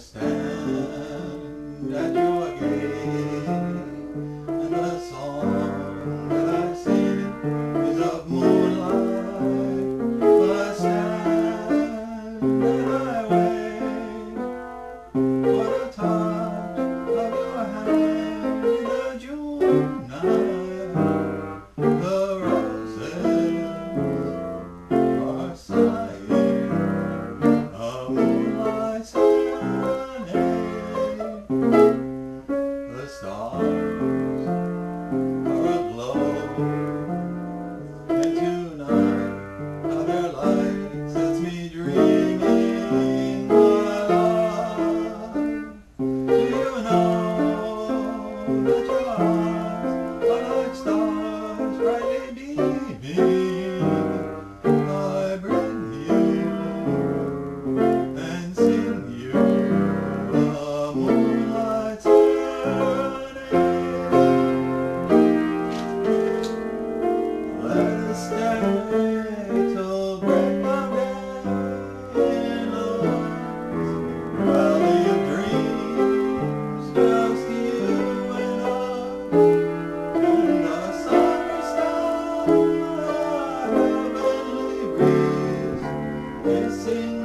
stand at your descer.